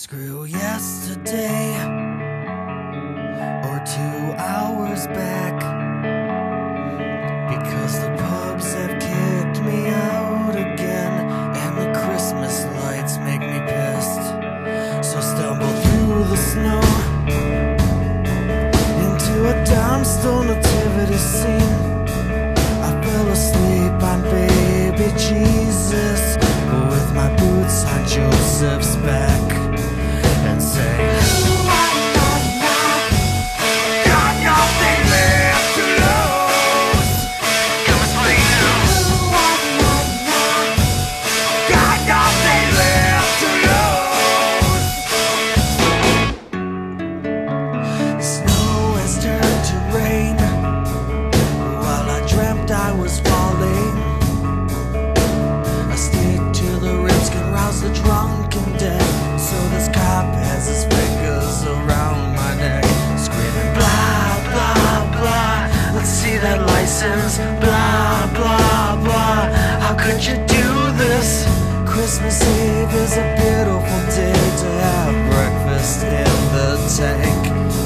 Screw yesterday or two hours back because the pubs have kicked me out again and the Christmas lights make me pissed. So stumble through the snow into a downstone nativity scene. Christmas, blah, blah, blah. How could you do this? Christmas Eve is a beautiful day to have breakfast in the tank.